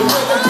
The way